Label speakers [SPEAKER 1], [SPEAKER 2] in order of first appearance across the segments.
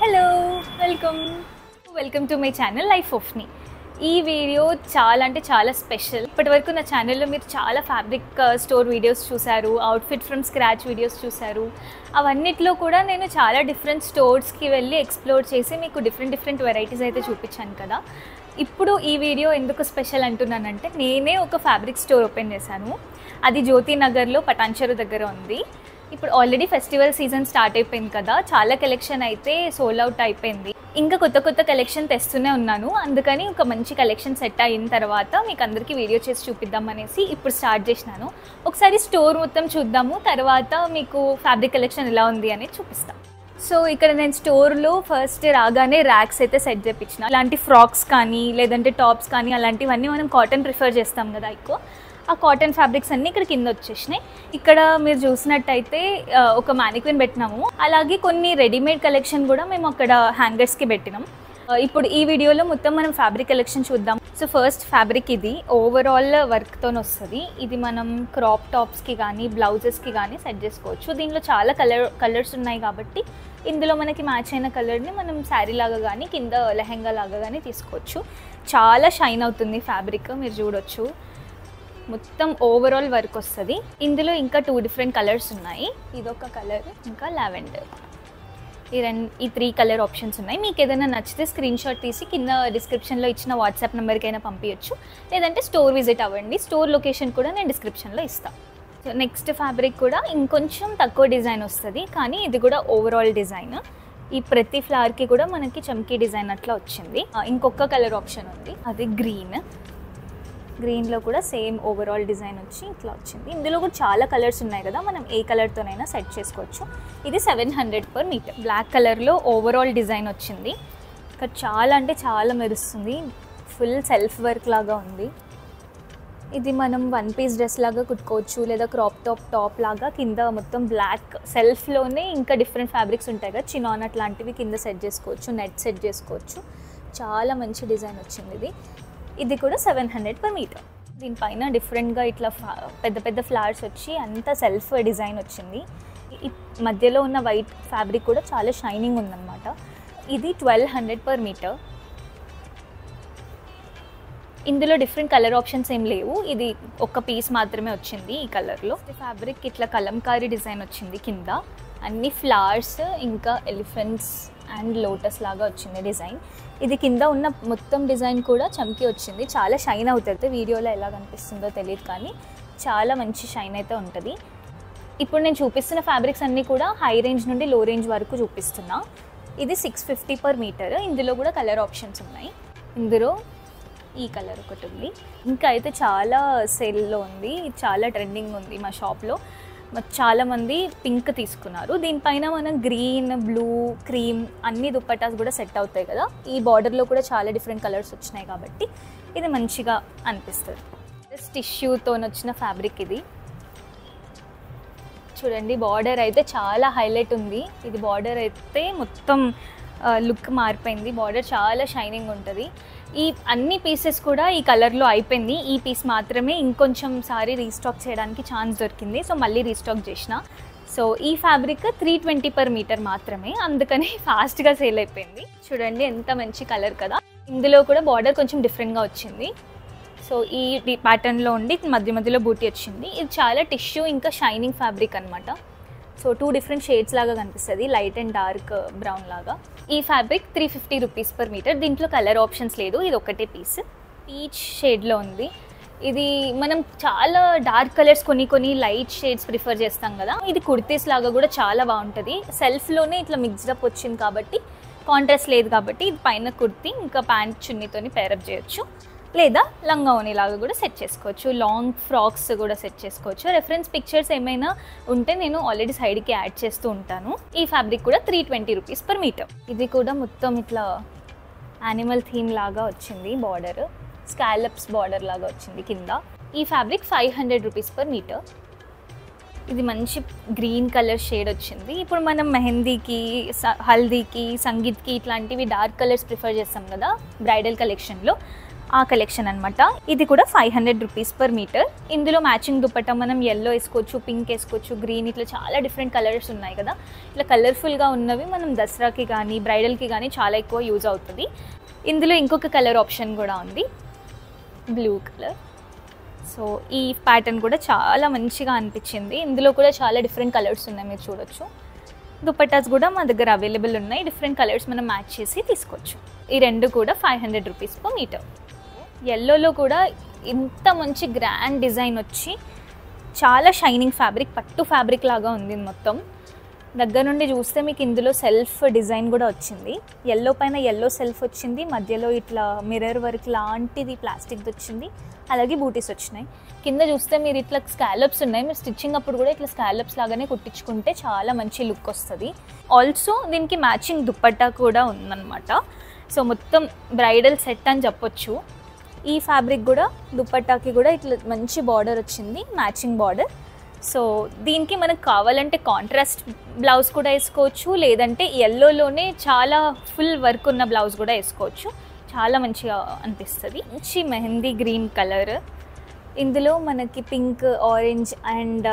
[SPEAKER 1] Hello welcome welcome to my channel life of ఈ video చాలా అంటే చాలా స్పెషల్ ఇప్పటి వరకు నా ఛానల్లో మీరు చాలా ఫ్యాబ్రిక్ స్టోర్ వీడియోస్ చూశారు అవుట్ఫిట్ ఫ్రమ్ స్క్రాచ్ వీడియోస్ చూశారు. అవన్నిట్లో కూడా నేను చాలా డిఫరెంట్ స్టోర్స్కి వెళ్ళి ఎక్స్ప్లోర్ చేసి మీకు డిఫరెంట్ డిఫరెంట్ వెరైటీస్ అయితే చూపించాను కదా. ఇప్పుడు ఈ వీడియో ఎందుకు స్పెషల్ అంటున్నానంటే నేనే ఒక ఫ్యాబ్రిక్ స్టోర్ ఓపెన్ చేశాను. అది జ్యోతి నగర్లో పటాన్చెరు దగ్గర ఉంది. ఇప్పుడు ఆల్రెడీ ఫెస్టివల్ సీజన్ స్టార్ట్ అయిపోయింది కదా చాలా కలెక్షన్ అయితే సోల్ అవుట్ అయిపోయింది. ఇంకా కొత్త కొత్త కలెక్షన్ తెస్తూనే ఉన్నాను. అందుకని ఒక మంచి కలెక్షన్ సెట్ అయిన తర్వాత మీకు అందరికీ వీడియో చేసి చూపిద్దాం అనేసి ఇప్పుడు స్టార్ట్ చేసినాను. ఒకసారి స్టోర్ మొత్తం చూద్దాము తర్వాత మీకు ఫ్యాబ్రిక్ కలెక్షన్ ఎలా ఉంది అనేది చూపిస్తాను సో ఇక్కడ నేను స్టోర్లో ఫస్ట్ రాగానే ర్యాక్స్ అయితే సెట్ చేయించిన అలాంటి ఫ్రాక్స్ కానీ లేదంటే టాప్స్ కానీ అలాంటివన్నీ మనం కాటన్ ప్రిఫర్ చేస్తాం కదా ఎక్కువ. ఆ కాటన్ ఫ్యాబ్రిక్స్ అన్నీ ఇక్కడ కింద వచ్చేసినాయి. ఇక్కడ మీరు చూసినట్టయితే ఒక మ్యానిక్విన్ పెట్టినాము. అలాగే కొన్ని రెడీమేడ్ కలెక్షన్ కూడా మేము అక్కడ హ్యాంగర్స్కి పెట్టినాం. ఇప్పుడు ఈ వీడియోలో మొత్తం మనం ఫ్యాబ్రిక్ కలెక్షన్ చూద్దాం. సో ఫస్ట్ ఫ్యాబ్రిక్ ఇది. ఓవరాల్ వర్క్తో వస్తుంది. ఇది మనం క్రాప్ టాప్స్కి కానీ బ్లౌజెస్కి కానీ సెట్ చేసుకోవచ్చు. దీనిలో చాలా కలర్ కలర్స్ ఉన్నాయి కాబట్టి ఇందులో మనకి మ్యాచ్ అయిన కలర్ని మనం శారీ లాగా కానీ కింద లెహెంగా లాగా కానీ తీసుకోవచ్చు. చాలా షైన్ అవుతుంది ఫ్యాబ్రిక్ మీరు చూడొచ్చు. మొత్తం ఓవరాల్ వర్క్ వస్తుంది. ఇందులో ఇంకా టూ డిఫరెంట్ కలర్స్ ఉన్నాయి. ఇదొక కలర్ ఇంకా లావెండర్ ఈ రెండు ఈ త్రీ కలర్ ఆప్షన్స్ ఉన్నాయి. మీకు ఏదైనా నచ్చితే స్క్రీన్ షాట్ తీసి కింద డిస్క్రిప్షన్లో ఇచ్చిన వాట్సాప్ నెంబర్కి అయినా పంపించచ్చు లేదంటే స్టోర్ విజిట్ అవ్వండి. స్టోర్ లొకేషన్ కూడా నేను డిస్క్రిప్షన్లో ఇస్తాను సో నెక్స్ట్ ఫ్యాబ్రిక్ కూడా ఇంకొంచెం తక్కువ డిజైన్ వస్తుంది కానీ ఇది కూడా ఓవరాల్ డిజైన్ ఈ ప్రతి ఫ్లవర్కి కూడా మనకి చమ్కీ డిజైన్ అట్లా వచ్చింది. ఇంకొక కలర్ ఆప్షన్ ఉంది. అది గ్రీన్ గ్రీన్లో కూడా సేమ్ ఓవరాల్ డిజైన్ వచ్చి ఇట్లా వచ్చింది. ఇందులో కూడా చాలా కలర్స్ ఉన్నాయి కదా మనం ఏ కలర్తోనైనా సెట్ చేసుకోవచ్చు. ఇది seven hundred per metre. Black కలర్లో ఓవరాల్ డిజైన్ వచ్చింది. ఇక్కడ చాలా అంటే చాలా మెరుస్తుంది. ఫుల్ సెల్ఫ్ వర్క్ లాగా ఉంది. ఇది మనం వన్ పీస్ డ్రెస్ లాగా కుట్టుకోవచ్చు లేదా క్రాప్ టాప్ టాప్ లాగా కింద మొత్తం బ్లాక్ సెల్ఫ్లోనే ఇంకా డిఫరెంట్ ఫ్యాబ్రిక్స్ ఉంటాయి కదా చినాన్ అట్లాంటివి కింద సెట్ చేసుకోవచ్చు నెట్ సెట్ చేసుకోవచ్చు. చాలా మంచి డిజైన్ వచ్చింది ఇది. ఇది కూడా సెవెన్ హండ్రెడ్ పర్ మీటర్. దీనిపైన డిఫరెంట్గా ఇట్లా పెద్ద పెద్ద ఫ్లవర్స్ వచ్చి అంత సెల్ఫ్ డిజైన్ వచ్చింది. ఈ మధ్యలో ఉన్న వైట్ ఫ్యాబ్రిక్ కూడా చాలా షైనింగ్ ఉందన్నమాట. ఇది ట్వెల్వ్ హండ్రెడ్ పర్ మీటర్. ఇందులో డిఫరెంట్ కలర్ ఆప్షన్స్ ఏం లేవు. ఇది ఒక పీస్ మాత్రమే వచ్చింది ఈ కలర్లో. ఫ్యాబ్రిక్ ఇట్లా కలంకారీ డిజైన్ వచ్చింది కింద. అన్ని ఫ్లవర్స్ ఇంకా ఎలిఫెంట్స్ అండ్ లోటస్ లాగా వచ్చింది డిజైన్. ఇది కింద ఉన్న మొత్తం డిజైన్ కూడా చమ్కి వచ్చింది. చాలా షైన్ అవుతుంది. వీడియోలో ఎలా కనిపిస్తుందో తెలియదు కానీ చాలా మంచి షైన్ అయితే ఉంటుంది. ఇప్పుడు నేను చూపిస్తున్న ఫ్యాబ్రిక్స్ అన్నీ కూడా హై రేంజ్ నుండి లో రేంజ్ వరకు చూపిస్తున్నా. ఇది సిక్స్ ఫిఫ్టీ పర్ మీటర్ ఇందులో కూడా కలర్ ఆప్షన్స్ ఉన్నాయి. ఇందులో ఈ కలర్ ఒకటి ఉంది. ఇంకా అయితే చాలా సేల్లో ఉంది. చాలా ట్రెండింగ్ ఉంది మా షాప్లో చాలామంది పింక్ తీసుకున్నారు. దీనిపైన మనం గ్రీన్ బ్లూ క్రీమ్ అన్ని దుప్పటాస్ కూడా సెట్ అవుతాయి కదా. ఈ బార్డర్లో కూడా చాలా డిఫరెంట్ కలర్స్ వచ్చినాయి కాబట్టి ఇది మంచిగా అనిపిస్తుంది. జస్ట్ టిష్యూతో వచ్చిన ఫ్యాబ్రిక్ ఇది. చూడండి బార్డర్ అయితే చాలా హైలైట్ ఉంది. ఇది బార్డర్ అయితే మొత్తం లుక్ మారిపోయింది. బార్డర్ చాలా షైనింగ్ ఉంటుంది. ఈ అన్ని పీసెస్ కూడా ఈ కలర్లో అయిపోయింది. ఈ పీస్ మాత్రమే ఇంకొంచెం సారి రీస్టాక్ చేయడానికి ఛాన్స్ దొరికింది. సో మళ్ళీ రీస్టాక్ చేసిన. సో ఈ fabric three twenty per metre మాత్రమే. అందుకని ఫాస్ట్గా సేల్ అయిపోయింది. చూడండి ఎంత మంచి కలర్ కదా. ఇందులో కూడా బార్డర్ కొంచెం డిఫరెంట్గా వచ్చింది. సో ఈ ప్యాటర్న్లో ఉండి మధ్య మధ్యలో బూటీ వచ్చింది. ఇది చాలా టిష్యూ ఇంకా షైనింగ్ ఫ్యాబ్రిక్ అనమాట సో టూ డిఫరెంట్ షేడ్స్ లాగా కనిపిస్తుంది. లైట్ అండ్ డార్క్ బ్రౌన్ లాగా. ఈ fabric three fifty rupees per metre దీంట్లో కలర్ ఆప్షన్స్ లేదు. ఇది ఒకటే పీస్ పీచ్ షేడ్లో ఉంది. ఇది మనం చాలా డార్క్ కలర్స్ కొన్ని కొన్ని లైట్ షేడ్స్ ప్రిఫర్ చేస్తాం కదా. ఇది కుర్తీస్ లాగా కూడా చాలా బాగుంటుంది. సెల్ఫ్లోనే ఇట్లా మిక్స్డ్ అప్ వచ్చింది కాబట్టి కాంట్రాస్ట్ లేదు కాబట్టి ఇది పైన కుర్తీ ఇంకా ప్యాంట్ చున్నీతోని పేరప్ చేయొచ్చు. లేదా లంగా లాగా కూడా సెట్ చేసుకోవచ్చు. లాంగ్ ఫ్రాక్స్ కూడా సెట్ చేసుకోవచ్చు. రెఫరెన్స్ పిక్చర్స్ ఏమైనా ఉంటే నేను ఆల్రెడీ సైడ్కి యాడ్ చేస్తూ ఉంటాను. ఈ ఫ్యాబ్రిక్ కూడా three twenty rupees per metre ఇది కూడా మొత్తం ఇట్లా యానిమల్ థీమ్ లాగా వచ్చింది బార్డర్ స్కాలప్స్ బార్డర్ లాగా వచ్చింది కింద. ఈ fabric five hundred rupees per metre ఇది మంచి గ్రీన్ కలర్ షేడ్ వచ్చింది. ఇప్పుడు మనం మెహందీకి స- హల్దీకి సంగీత్కి ఇట్లాంటివి డార్క్ కలర్స్ ప్రిఫర్ చేస్తాం కదా బ్రైడల్ కలెక్షన్లో ఆ కలెక్షన్ అనమాట ఇది కూడా five hundred rupees per metre ఇందులో మ్యాచింగ్ దుపట్టా మనం ఎల్లో వేసుకోవచ్చు పింక్ వేసుకోవచ్చు గ్రీన్ ఇట్లా చాలా డిఫరెంట్ కలర్స్ ఉన్నాయి కదా. ఇట్లా కలర్ఫుల్గా ఉన్నవి మనం దసరాకి కానీ బ్రైడల్కి కానీ చాలా ఎక్కువ యూజ్ అవుతుంది. ఇందులో ఇంకొక కలర్ ఆప్షన్ కూడా ఉంది. బ్లూ కలర్ సో ఈ ప్యాటర్న్ కూడా చాలా మంచిగా అనిపించింది. ఇందులో కూడా చాలా డిఫరెంట్ కలర్స్ ఉన్నాయి మీరు చూడొచ్చు. దుపట్టాస్ కూడా మా దగ్గర అవైలబుల్ ఉన్నాయి. డిఫరెంట్ కలర్స్ మనం మ్యాచ్ చేసి తీసుకోవచ్చు. ఈ రెండు కూడా five hundred rupees per metre ఎల్లోలో కూడా ఇంత మంచి గ్రాండ్ డిజైన్ వచ్చి చాలా షైనింగ్ ఫ్యాబ్రిక్ పట్టు ఫ్యాబ్రిక్ లాగా ఉంది మొత్తం. దగ్గర నుండి చూస్తే మీకు ఇందులో సెల్ఫ్ డిజైన్ కూడా వచ్చింది. ఎల్లో పైన ఎల్లో సెల్ఫ్ వచ్చింది. మధ్యలో ఇట్లా మిర్రర్ వర్క్ లాంటిది ప్లాస్టిక్ది వచ్చింది. అలాగే బూటీస్ వచ్చినాయి. కింద చూస్తే మీరు ఇట్లా స్కాలప్స్ ఉన్నాయి. మీరు స్టిచ్చింగ్ అప్పుడు కూడా ఇట్లా స్కాలప్స్ లాగానే కుట్టించుకుంటే చాలా మంచి లుక్ వస్తుంది. ఆల్సో దీనికి మ్యాచింగ్ దుప్పట్టా కూడా ఉందన్నమాట. సో మొత్తం బ్రైడల్ సెట్ అని చెప్పొచ్చు. ఈ ఫ్యాబ్రిక్ కూడా దుప్పట్టాకి కూడా ఇట్లా మంచి బార్డర్ వచ్చింది మ్యాచింగ్ బార్డర్ సో దీనికి మనకు కావాలంటే కాంట్రాస్ట్ బ్లౌజ్ కూడా వేసుకోవచ్చు లేదంటే ఎల్లోలోనే చాలా ఫుల్ వర్క్ ఉన్న బ్లౌజ్ కూడా వేసుకోవచ్చు. చాలా మంచిగా అనిపిస్తుంది. మంచి మెహందీ గ్రీన్ కలర్ ఇందులో మనకి pink orange and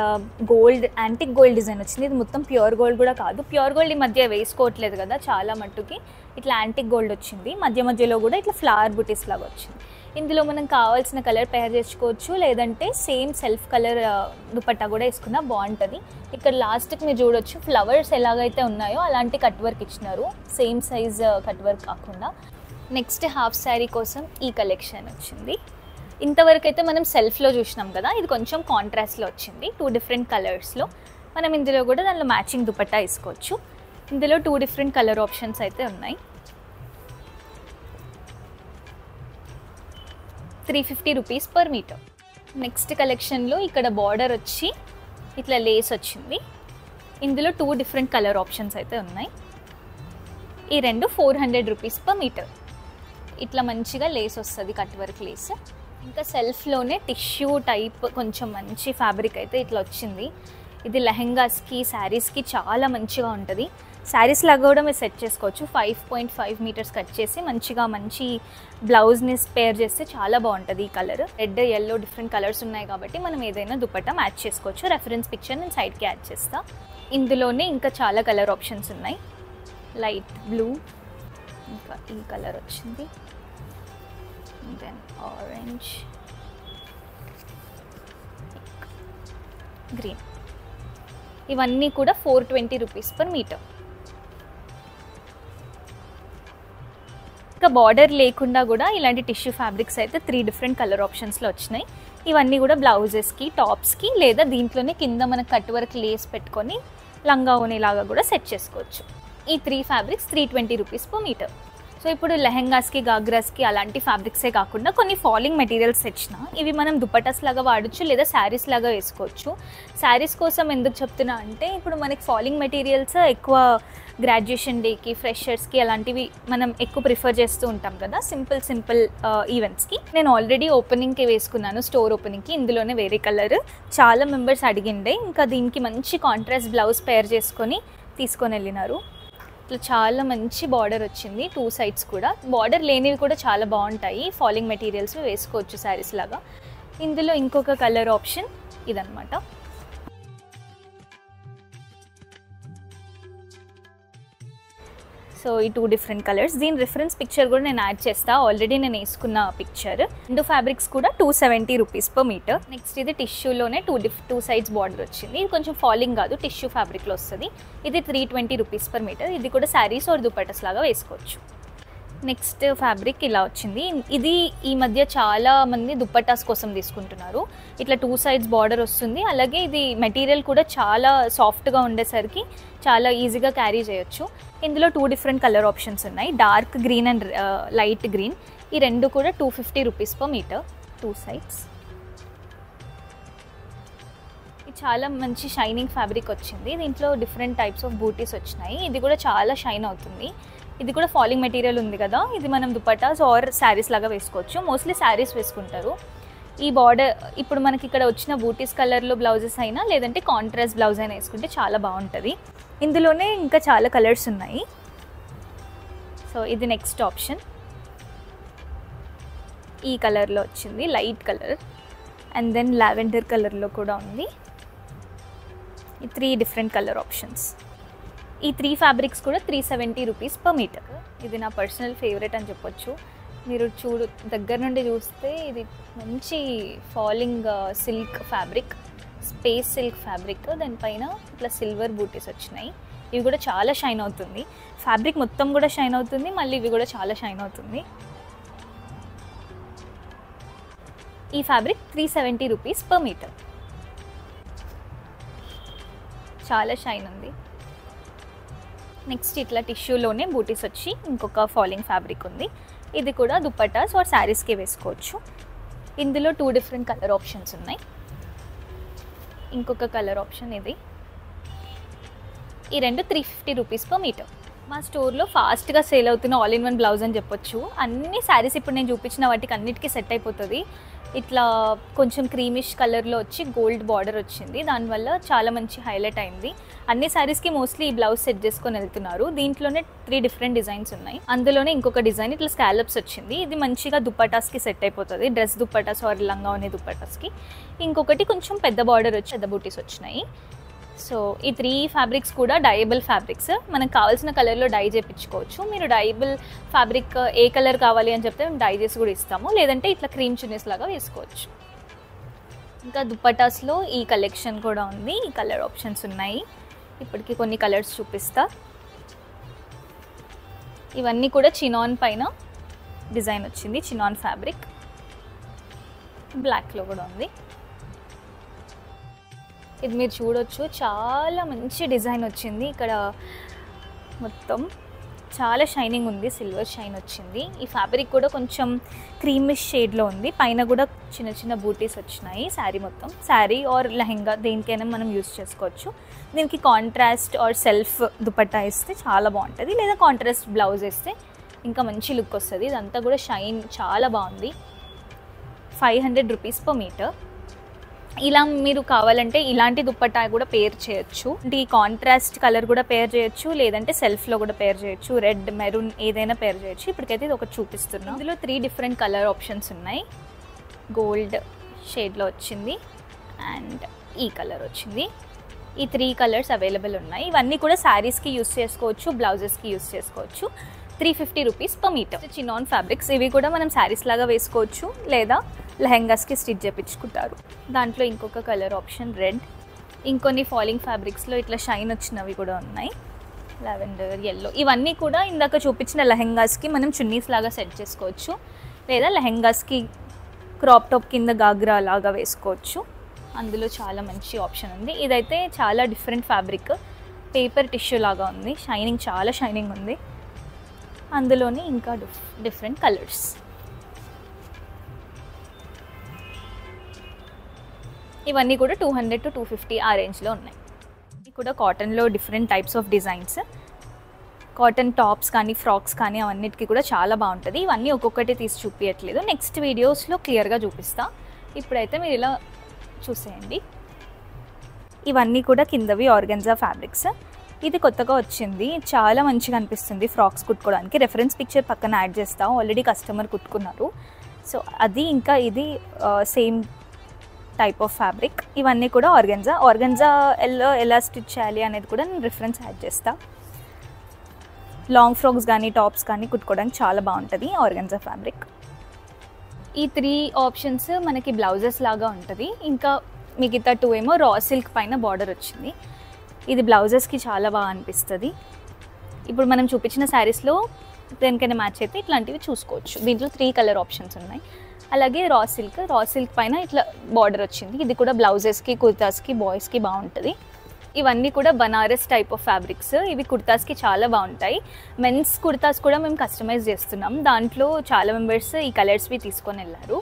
[SPEAKER 1] gold antique gold design వచ్చింది. ఇది మొత్తం ప్యూర్ గోల్డ్ కూడా కాదు. ప్యూర్ గోల్డ్ ఈ మధ్య వేసుకోవట్లేదు కదా చాలా మట్టుకి. ఇట్లా యాంటిక్ గోల్డ్ వచ్చింది. మధ్య మధ్యలో కూడా ఇట్లా ఫ్లవర్ బుటీస్ లాగా వచ్చింది. ఇందులో మనం కావాల్సిన కలర్ పేర్ చేసుకోవచ్చు. లేదంటే సేమ్ సెల్ఫ్ కలర్ దుపట్టా కూడా వేసుకున్నా బాగుంటుంది. ఇక్కడ లాస్ట్కి మీరు చూడొచ్చు ఫ్లవర్స్ ఎలాగైతే ఉన్నాయో అలాంటి కట్ వర్క్ ఇచ్చినారు. సేమ్ సైజ్ కట్ వర్క్ కాకుండా. నెక్స్ట్ హాఫ్ శారీ కోసం ఈ కలెక్షన్ వచ్చింది. ఇంతవరకు అయితే మనం సెల్ఫ్లో చూసినాం కదా ఇది కొంచెం కాంట్రాస్ట్లో వచ్చింది. టూ డిఫరెంట్ కలర్స్లో. మనం ఇందులో కూడా దానిలో మ్యాచింగ్ దుపట్టా వేసుకోవచ్చు. ఇందులో టూ డిఫరెంట్ కలర్ ఆప్షన్స్ అయితే ఉన్నాయి. Three fifty rupees per metre. Next కలెక్షన్లో ఇక్కడ బార్డర్ వచ్చి ఇట్లా లేస్ వచ్చింది. ఇందులో టూ డిఫరెంట్ కలర్ ఆప్షన్స్ అయితే ఉన్నాయి. ఈ రెండు four hundred rupees per metre. ఇట్లా మంచిగా లేస్ వస్తుంది కట్ వర్క్ లేస్. ఇంకా సెల్ఫ్లోనే టిష్యూ టైప్ కొంచెం మంచి ఫ్యాబ్రిక్ అయితే ఇట్లా వచ్చింది. ఇది లెహెంగాస్కి శారీస్కి చాలా మంచిగా ఉంటుంది. శారీస్ లాగా కూడా మీరు సెట్ చేసుకోవచ్చు. Five point five metres cut చేసి మంచిగా మంచి బ్లౌజ్ని స్పేర్ చేస్తే చాలా బాగుంటుంది ఈ colour. Red yellow different colours ఉన్నాయి కాబట్టి మనం ఏదైనా దుపట్టా మ్యాచ్ చేసుకోవచ్చు. రెఫరెన్స్ పిక్చర్ నేను సైడ్కి యాడ్ చేస్తా. ఇందులోనే ఇంకా చాలా కలర్ ఆప్షన్స్ ఉన్నాయి. లైట్ బ్లూ ఇంకా ఈ కలర్ వచ్చింది. దెన్ ఆరెంజ్ గ్రీన్ ఇవన్నీ కూడా four twenty rupees per metre ఇంకా బార్డర్ లేకుండా కూడా ఇలాంటి టిష్యూ ఫ్యాబ్రిక్స్ అయితే త్రీ డిఫరెంట్ కలర్ ఆప్షన్స్లో వచ్చినాయి. ఇవన్నీ కూడా బ్లౌజెస్కి టాప్స్కి లేదా దీంట్లోనే కింద మనకు కట్ వర్క్ లేస్ పెట్టుకొని లంగా లాగా కూడా సెట్ చేసుకోవచ్చు. ఈ three fabrics three twenty rupees per metre so ఇప్పుడు లెహెంగాస్కి గాగ్రాస్కి అలాంటి ఫ్యాబ్రిక్సే కాకుండా కొన్ని ఫాలింగ్ మెటీరియల్స్ తెచ్చిన. ఇవి మనం దుపటాస్ లాగా వాడచ్చు లేదా శారీస్ లాగా వేసుకోవచ్చు. శారీస్ కోసం ఎందుకు చెప్తున్నా అంటే ఇప్పుడు మనకి ఫాలింగ్ మెటీరియల్స్ ఎక్కువ గ్రాడ్యుయేషన్ డేకి ఫ్రెషర్స్కి అలాంటివి మనం ఎక్కువ ప్రిఫర్ చేస్తూ ఉంటాం కదా. సింపుల్ సింపుల్ ఈవెంట్స్కి. నేను ఆల్రెడీ ఓపెనింగ్కి వేసుకున్నాను స్టోర్ ఓపెనింగ్కి. ఇందులోనే వేరే కలర్. చాలా మెంబర్స్ అడిగిండే ఇంకా దీనికి మంచి కాంట్రాస్ట్ బ్లౌజ్ పేర్ చేసుకొని తీసుకొని వెళ్ళినారు. ఇట్లా చాలా మంచి బార్డర్ వచ్చింది టూ సైడ్స్ కూడా. బార్డర్ లేనివి కూడా చాలా బాగుంటాయి. ఫాలింగ్ మెటీరియల్స్ వేసుకోవచ్చు శారీస్ లాగా. ఇందులో ఇంకొక కలర్ ఆప్షన్ ఇదనమాట సో ఈ టూ డిఫరెంట్ కలర్స్ దీని రిఫరెన్స్ పిక్చర్ కూడా నేను యాడ్ చేస్తా. ఆల్రెడీ నేను వేసుకున్న పిక్చర్ రెండు ఫ్యాబ్రిక్స్ కూడా two seventy rupees per metre next ఇది టిష్యూలోనే two diff two sides border వచ్చింది. ఇది కొంచెం ఫాలింగ్ కాదు టిష్యూ ఫ్యాబ్రిక్లో వస్తుంది. ఇది three twenty rupees per metre ఇది కూడా శారీస్ ఆర్ దుపట్టస్ లాగా వేసుకోవచ్చు. నెక్స్ట్ ఫ్యాబ్రిక్ ఇలా వచ్చింది. ఇది ఈ మధ్య చాలా మంది దుప్పటాస్ కోసం తీసుకుంటున్నారు. ఇట్లా టూ సైడ్స్ బార్డర్ వస్తుంది. అలాగే ఇది మెటీరియల్ కూడా చాలా సాఫ్ట్గా ఉండేసరికి చాలా ఈజీగా క్యారీ చేయొచ్చు. ఇందులో టూ డిఫరెంట్ కలర్ ఆప్షన్స్ ఉన్నాయి. Dark green and light green. ఈ రెండు కూడా two fifty rupees per metre. Two sides. ఇది చాలా మంచి షైనింగ్ ఫ్యాబ్రిక్ వచ్చింది. దీంట్లో డిఫరెంట్ టైప్స్ ఆఫ్ బూటీస్ వచ్చినాయి. ఇది కూడా చాలా షైన్ అవుతుంది. ఇది కూడా ఫాలింగ్ మెటీరియల్ ఉంది కదా. ఇది మనం దుపట్టాస్ ఆర్ శారీస్ లాగా వేసుకోవచ్చు. మోస్ట్లీ శారీస్ వేసుకుంటారు. ఈ బార్డర్ ఇప్పుడు మనకి ఇక్కడ వచ్చిన బూటీస్ కలర్లో బ్లౌజెస్ అయినా లేదంటే కాంట్రాస్ట్ బ్లౌజ్ అయినా వేసుకుంటే చాలా బాగుంటుంది. ఇందులోనే ఇంకా చాలా కలర్స్ ఉన్నాయి. సో ఇది నెక్స్ట్ ఆప్షన్ ఈ కలర్లో వచ్చింది light colour and then lavender కలర్లో కూడా ఉంది. ఈ త్రీ డిఫరెంట్ కలర్ ఆప్షన్స్ ఈ త్రీ ఫ్యాబ్రిక్స్ కూడా three seventy rupees per metre. ఇది నా పర్సనల్ ఫేవరెట్ అని చెప్పొచ్చు. మీరు చూడు దగ్గర నుండి చూస్తే ఇది మంచి falling silk fabric space silk fabric. దానిపైన ఇట్లా సిల్వర్ బూటీస్ వచ్చినాయి. ఇవి కూడా చాలా షైన్ అవుతుంది. ఫ్యాబ్రిక్ మొత్తం కూడా షైన్ అవుతుంది. మళ్ళీ ఇవి కూడా చాలా షైన్ అవుతుంది. ఈ fabric three seventy rupees per metre. చాలా షైన్ ఉంది. నెక్స్ట్ ఇట్లా టిష్యూలోనే బూటీస్ వచ్చి ఇంకొక ఫాలింగ్ ఫ్యాబ్రిక్ ఉంది. ఇది కూడా దుప్పటాస్ ఆర్ శారీస్కి వేసుకోవచ్చు. ఇందులో టూ డిఫరెంట్ కలర్ ఆప్షన్స్ ఉన్నాయి. ఇంకొక కలర్ ఆప్షన్ ఇది. ఈ రెండు three fifty rupees per metre. మా స్టోర్లో ఫాస్ట్గా సేల్ అవుతున్న ఆల్ ఇన్ వన్ బ్లౌజ్ అని చెప్పొచ్చు. అన్ని శారీస్ ఇప్పుడు నేను చూపించిన వాటికి అన్నిటికీ సెట్ అయిపోతుంది. ఇట్లా కొంచెం క్రీమిష్ కలర్లో వచ్చి గోల్డ్ బార్డర్ వచ్చింది. దానివల్ల చాలా మంచి హైలైట్ అయింది. అన్ని శారీస్కి మోస్ట్లీ ఈ బ్లౌజ్ సెట్ చేసుకొని వెళ్తున్నారు. దీంట్లోనే త్రీ డిఫరెంట్ డిజైన్స్ ఉన్నాయి. అందులోనే ఇంకొక డిజైన్ ఇట్లా స్కాలప్స్ వచ్చింది. ఇది మంచిగా దుప్పటాస్కి సెట్ అయిపోతుంది. డ్రెస్ దుప్పటాస్ ఆర్ లంగా అనే దుప్పటాస్కి. ఇంకొకటి కొంచెం పెద్ద బార్డర్ వచ్చి పెద్ద బూటీస్ వచ్చినాయి. సో ఈ త్రీ ఫ్యాబ్రిక్స్ కూడా డైబుల్ ఫ్యాబ్రిక్స్ మనకు కావాల్సిన కలర్లో డై చేయించుకోవచ్చు మీరు డైబుల్ ఫ్యాబ్రిక్ ఏ కలర్ కావాలి అని చెప్తే మేము డై చేసి కూడా ఇస్తాము. లేదంటే ఇట్లా క్రీమ్ చున్నీస్ లాగా వేసుకోవచ్చు. ఇంకా దుప్పటాస్లో ఈ కలెక్షన్ కూడా ఉంది. ఈ కలర్ ఆప్షన్స్ ఉన్నాయి. ఇప్పటికి కొన్ని కలర్స్ చూపిస్తా. ఇవన్నీ కూడా చినాన్ పైన డిజైన్ వచ్చింది. చినాన్ ఫ్యాబ్రిక్ బ్లాక్లో కూడా ఉంది. ఇది మీరు చూడొచ్చు. చాలా మంచి డిజైన్ వచ్చింది. ఇక్కడ మొత్తం చాలా షైనింగ్ ఉంది. సిల్వర్ షైన్ వచ్చింది. ఈ ఫ్యాబ్రిక్ కూడా కొంచెం క్రీమిష్ షేడ్లో ఉంది. పైన కూడా చిన్న చిన్న బూటీస్ వచ్చినాయి. శారీ మొత్తం. శారీ ఆర్ లెహెంగా దేనికైనా మనం యూస్ చేసుకోవచ్చు. దీనికి కాంట్రాస్ట్ ఆర్ సెల్ఫ్ దుపట్టా వేస్తే చాలా బాగుంటుంది. లేదా కాంట్రాస్ట్ బ్లౌజ్ వేస్తే ఇంకా మంచి లుక్ వస్తుంది. ఇదంతా కూడా షైన్ చాలా బాగుంది. Five hundred rupees per metre. ఇలా మీరు కావాలంటే ఇలాంటి దుప్పట్టా కూడా పేర్ చేయొచ్చు. అంటే ఈ కాంట్రాస్ట్ కలర్ కూడా పేర్ చేయొచ్చు లేదంటే సెల్ఫ్లో కూడా పేర్ చేయొచ్చు రెడ్ మెరూన్ ఏదైనా పేర్ చేయొచ్చు. ఇప్పటికైతే ఇది ఒకటి చూపిస్తున్నాం. ఇందులో త్రీ డిఫరెంట్ కలర్ ఆప్షన్స్ ఉన్నాయి. గోల్డ్ షేడ్లో వచ్చింది అండ్ ఈ కలర్ వచ్చింది. ఈ త్రీ కలర్స్ అవైలబుల్ ఉన్నాయి. ఇవన్నీ కూడా శారీస్కి యూస్ చేసుకోవచ్చు బ్లౌజెస్కి యూస్ చేసుకోవచ్చు. Three fifty rupees per metre chinon fabrics ఇవి కూడా మనం శారీస్ లాగా వేసుకోవచ్చు లేదా లెహెంగాస్కి స్టిచ్ చేపించుకుంటారు. దాంట్లో ఇంకొక కలర్ ఆప్షన్ రెడ్. ఇంకొన్ని ఫాలింగ్ ఫ్యాబ్రిక్స్లో ఇట్లా షైన్ వచ్చినవి కూడా ఉన్నాయి. లావెండర్ ఎల్లో ఇవన్నీ కూడా ఇందాక చూపించిన లెహెంగాస్కి మనం చున్నీస్ లాగా సెట్ చేసుకోవచ్చు. లేదా లెహెంగాస్కి క్రాప్ టాప్ కింద గాగ్రా లాగా వేసుకోవచ్చు. అందులో చాలా మంచి ఆప్షన్ ఉంది. ఇదైతే చాలా డిఫరెంట్ ఫ్యాబ్రిక్. పేపర్ టిష్యూ లాగా ఉంది. షైనింగ్ చాలా షైనింగ్ ఉంది. అందులోనే ఇంకా డిఫరెంట్ కలర్స్. ఇవన్నీ కూడా two hundred to two fifty ఆ రేంజ్లో ఉన్నాయి. ఇవి కూడా cotton different types of designs cotton tops కానీ ఫ్రాక్స్ కానీ అవన్నిటికీ కూడా చాలా బాగుంటుంది. ఇవన్నీ ఒక్కొక్కటి తీసి చూపించట్లేదు నెక్స్ట్ వీడియోస్లో క్లియర్గా చూపిస్తా. ఇప్పుడైతే మీరు ఇలా చూసేయండి. ఇవన్నీ కూడా కిందవి ఆర్గెన్జా ఫ్యాబ్రిక్స్. ఇది కొత్తగా వచ్చింది. చాలా మంచిగా అనిపిస్తుంది ఫ్రాక్స్ కుట్టుకోవడానికి. రెఫరెన్స్ పిక్చర్ పక్కన యాడ్ చేస్తా. ఆల్రెడీ కస్టమర్ కుట్టుకున్నారు. సో అది ఇంకా ఇది సేమ్ టైప్ ఆఫ్ ఫ్యాబ్రిక్ ఇవన్నీ కూడా ఆర్గెన్జా ఆర్గెన్జా ఎల్లో ఎలా స్టిచ్ చేయాలి అనేది కూడా నేను రిఫరెన్స్ యాడ్ చేస్తా. లాంగ్ ఫ్రాక్స్ కానీ టాప్స్ కానీ కుట్టుకోవడానికి చాలా బాగుంటుంది ఆర్గెన్జా ఫ్యాబ్రిక్ ఈ త్రీ ఆప్షన్స్ మనకి బ్లౌజెస్ లాగా ఉంటుంది. ఇంకా మిగతా టూ ఏమో రా సిల్క్ పైన బార్డర్ వచ్చింది. ఇది బ్లౌజెస్కి చాలా బాగా అనిపిస్తుంది. ఇప్పుడు మనం చూపించిన శారీస్లో దేనికైనా మ్యాచ్ అయితే ఇట్లాంటివి చూసుకోవచ్చు. దీంట్లో త్రీ కలర్ ఆప్షన్స్ ఉన్నాయి. అలాగే రా సిల్క్. రా సిల్క్ పైన ఇట్లా బార్డర్ వచ్చింది. ఇది కూడా బ్లౌజెస్కి కుర్తాస్కి బాయ్స్కి బాగుంటుంది. ఇవన్నీ కూడా బనారస్ టైప్ ఆఫ్ ఫ్యాబ్రిక్స్ ఇవి కుర్తాస్కి చాలా బాగుంటాయి. మెన్స్ కుర్తాస్ కూడా మేము కస్టమైజ్ చేస్తున్నాం. దాంట్లో చాలా మెంబర్స్ ఈ కలర్స్వి తీసుకొని వెళ్ళారు.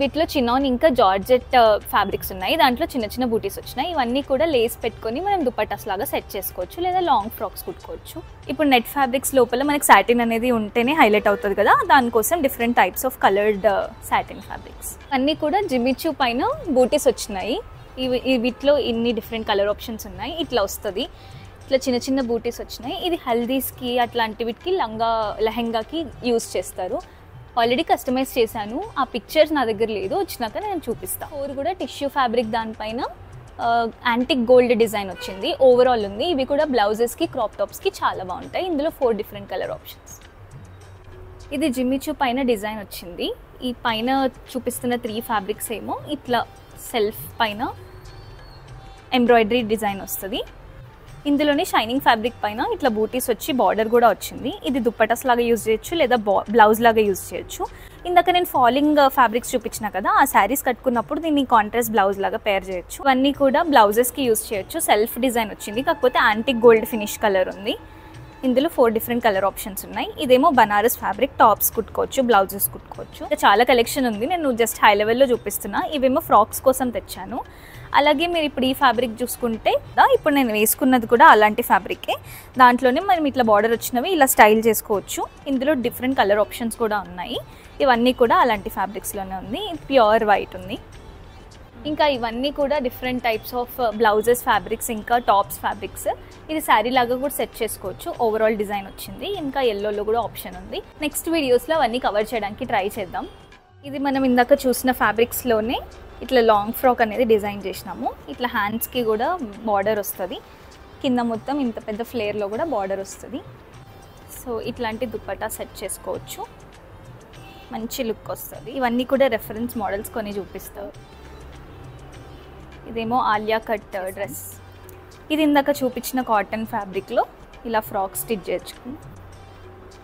[SPEAKER 1] వీటిలో చిన్నాన్ ఇంకా జార్జెట్ ఫ్యాబ్రిక్స్ ఉన్నాయి. దాంట్లో చిన్న చిన్న బూటీస్ వచ్చినాయి. ఇవన్నీ కూడా లేస్ పెట్టుకొని మనం దుపట్టాస్ లాగా సెట్ చేసుకోవచ్చు. లేదా లాంగ్ ఫ్రాక్స్ కుట్టుకోవచ్చు. ఇప్పుడు నెట్ ఫ్యాబ్రిక్స్ లోపల మనకి సాటిన్ అనేది ఉంటేనే హైలైట్ అవుతుంది కదా. దానికోసం different types of coloured satin fabrics. అన్నీ కూడా జిమిచు పైన బూటీస్ వచ్చినాయి. ఇవి వీటిలో ఇన్ని డిఫరెంట్ కలర్ ఆప్షన్స్ ఉన్నాయి. ఇట్లా వస్తుంది. ఇట్లా చిన్న చిన్న బూటీస్ వచ్చినాయి. ఇది హల్దీస్కి అట్లాంటి వీటికి లంగా లెహెంగాకి యూస్ చేస్తారు. ఆల్రెడీ కస్టమైజ్ చేశాను. ఆ పిక్చర్స్ నా దగ్గర లేదు. వచ్చినాక నేను చూపిస్తాను ఫోర్ కూడా టిష్యూ ఫ్యాబ్రిక్ దానిపైన యాంటిక్ గోల్డ్ డిజైన్ వచ్చింది. ఓవరాల్ ఉంది. ఇవి కూడా బ్లౌజెస్కి క్రాప్ టాప్స్కి చాలా బాగుంటాయి. ఇందులో ఫోర్ డిఫరెంట్ కలర్ ఆప్షన్స్ ఇది జిమ్మిచూ పైన డిజైన్ వచ్చింది. ఈ పైన చూపిస్తున్న త్రీ ఫ్యాబ్రిక్స్ ఏమో ఇట్లా సెల్ఫ్ పైన ఎంబ్రాయిడరీ డిజైన్ వస్తుంది. ఇందులోనే షైనింగ్ ఫ్యాబ్రిక్ పైన ఇట్లా బూటీస్ వచ్చి బార్డర్ కూడా వచ్చింది. ఇది దుప్పటస్ లాగా యూజ్ చేయొచ్చు లేదా బ్లౌజ్ లాగా యూజ్ చేయొచ్చు. ఇందాక నేను ఫాలింగ్ ఫ్యాబ్రిక్స్ చూపించిన కదా ఆ శారీస్ కట్టుకున్నప్పుడు దీన్ని కాంట్రాస్ట్ బ్లౌజ్ లాగా పేర్ చేయొచ్చు. ఇవన్నీ కూడా బ్లౌజెస్కి యూజ్ చేయొచ్చు. సెల్ఫ్ డిజైన్ వచ్చింది కాకపోతే యాంటిక్ గోల్డ్ ఫినిష్ కలర్ ఉంది. ఇందులో ఫోర్ డిఫరెంట్ కలర్ ఆప్షన్స్ ఉన్నాయి. ఇదేమో బనారస్ ఫ్యాబ్రిక్ టాప్స్ కుట్టుకోవచ్చు బ్లౌజెస్ కుట్టుకోవచ్చు. చాలా కలెక్షన్ ఉంది. నేను జస్ట్ హై లెవెల్లో చూపిస్తున్నా. ఇవేమో ఫ్రాక్స్ కోసం తెచ్చాను. అలాగే మీరు ఇప్పుడు ఈ ఫ్యాబ్రిక్ చూసుకుంటే ఇప్పుడు నేను వేసుకున్నది కూడా అలాంటి ఫ్యాబ్రికే దాంట్లోనే మనం ఇట్లా బార్డర్ వచ్చినవి ఇలా స్టైల్ చేసుకోవచ్చు. ఇందులో డిఫరెంట్ కలర్ ఆప్షన్స్ కూడా ఉన్నాయి. ఇవన్నీ కూడా అలాంటి ఫ్యాబ్రిక్స్లోనే ఉంది. ప్యూర్ వైట్ ఉంది. ఇంకా ఇవన్నీ కూడా different types of blouses fabrics ఇంకా టాప్స్ ఫ్యాబ్రిక్స్ ఇది శారీ లాగా కూడా సెట్ చేసుకోవచ్చు. ఓవరాల్ డిజైన్ వచ్చింది. ఇంకా ఎల్లోలో కూడా ఆప్షన్ ఉంది. నెక్స్ట్ వీడియోస్లో అవన్నీ కవర్ చేయడానికి ట్రై చేద్దాం. ఇది మనం ఇందాక చూసిన ఫ్యాబ్రిక్స్లోనే ఇట్లా లాంగ్ ఫ్రాక్ అనేది డిజైన్ చేసినాము. ఇట్లా హ్యాండ్స్కి కూడా బార్డర్ వస్తుంది. కింద మొత్తం ఇంత పెద్ద ఫ్లేర్లో కూడా బార్డర్ వస్తుంది. సో ఇట్లాంటి దుప్పటా సెట్ చేసుకోవచ్చు. మంచి లుక్ వస్తుంది. ఇవన్నీ కూడా రెఫరెన్స్ మోడల్స్ కొన్ని చూపిస్తారు. ఇదేమో ఆలియా కట్ డ్రెస్ ఇది ఇందాక చూపించిన కాటన్ ఫ్యాబ్రిక్లో ఇలా ఫ్రాక్ స్టిచ్ చేర్చుకుని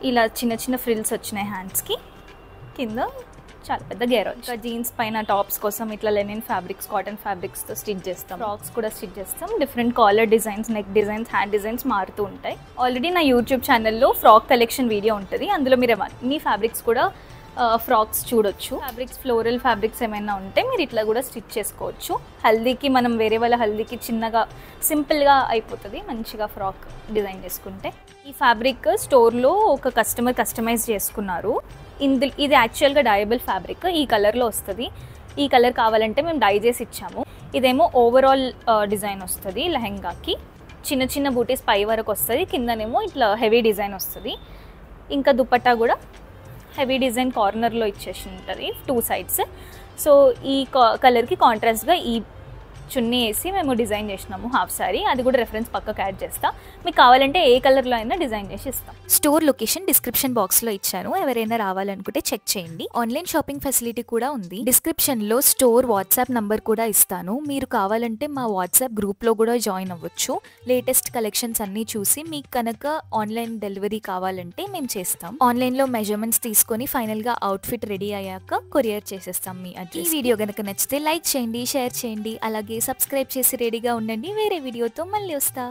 [SPEAKER 1] ఇలా చిన్న చిన్న ఫ్రిల్స్ వచ్చినాయి హ్యాండ్స్కి కింద చాలా పెద్ద గేర్ ఇంకా జీన్స్ పైన టాప్స్ కోసం ఇట్లా లెనిన్ ఫ్యాబ్రిక్స్ కాటన్ ఫ్యాబ్రిక్స్తో స్టిచ్ చేస్తాం. ఫ్రాక్స్ కూడా స్టిచ్ చేస్తాం. Different collar designs neck designs hand designs మారుతూ ఉంటాయి. ఆల్రెడీ నా యూట్యూబ్ ఛానల్లో ఫ్రాక్ కలెక్షన్ వీడియో ఉంటుంది. అందులో మీరు అన్ని ఫ్యాబ్రిక్స్ కూడా ఫ్రాక్స్ చూడొచ్చు. ఫ్యాబ్రిక్స్ ఫ్లోరల్ ఫ్యాబ్రిక్స్ ఏమైనా ఉంటే మీరు ఇట్లా కూడా స్టిచ్ చేసుకోవచ్చు. హల్దీకి మనం వేరే వాళ్ళ హల్దీకి చిన్నగా సింపుల్గా అయిపోతుంది. మంచిగా ఫ్రాక్ డిజైన్ చేసుకుంటే. ఈ ఫ్యాబ్రిక్ స్టోర్లో ఒక కస్టమర్ కస్టమైజ్ చేసుకున్నారు. ఇందు ఇది యాక్చువల్గా డయబుల్ ఫ్యాబ్రిక్ ఈ కలర్లో వస్తుంది. ఈ కలర్ కావాలంటే మేము డై చేసి ఇచ్చాము. ఇదేమో ఓవరాల్ డిజైన్ వస్తుంది లెహెంగాకి. చిన్న చిన్న బూటీస్ పై వరకు వస్తుంది. కిందనేమో ఇట్లా హెవీ డిజైన్ వస్తుంది. ఇంకా దుపట్టా కూడా హెవీ డిజైన్ కార్నర్లో ఇచ్చేసి ఉంటుంది టూ సైడ్స్ సో ఈ కలర్కి కాంట్రాస్ట్గా ఈ చున్నీ వేసి మేము డిజైన్ చేసినాము హాఫ్ సారీ. అది కూడా రెఫరెన్స్ పక్కకు యాడ్ చేస్తా. మీకు కావాలంటే ఏ కలర్లో అయినా డిజైన్ చేసి ఇస్తాం.
[SPEAKER 2] స్టోర్ లొకేషన్ డిస్క్రిప్షన్ బాక్స్లో ఇచ్చాను. ఎవరైనా రావాలనుకుంటే చెక్ చేయండి. ఆన్లైన్ షాపింగ్ ఫెసిలిటీ కూడా ఉంది. డిస్క్రిప్షన్లో స్టోర్ వాట్సాప్ నంబర్ కూడా ఇస్తాను. మీరు కావాలంటే మా వాట్సాప్ గ్రూప్లో కూడా జాయిన్ అవ్వచ్చు. లేటెస్ట్ కలెక్షన్స్ అన్ని చూసి మీకు కనుక ఆన్లైన్ డెలివరీ కావాలంటే మేము చేస్తాం. ఆన్లైన్లో మెజర్మెంట్స్ తీసుకొని ఫైనల్గా అవుట్ఫిట్ రెడీ అయ్యాక కొరియర్ చేసేస్తాం మీ అడ్రస్ ఈ వీడియో కనుక నచ్చితే లైక్ చేయండి షేర్ చేయండి. అలాగే సబ్స్క్రైబ్ చేసి రెడీగా ఉండండి. వేరే వీడియోతో మళ్ళీ వస్తా.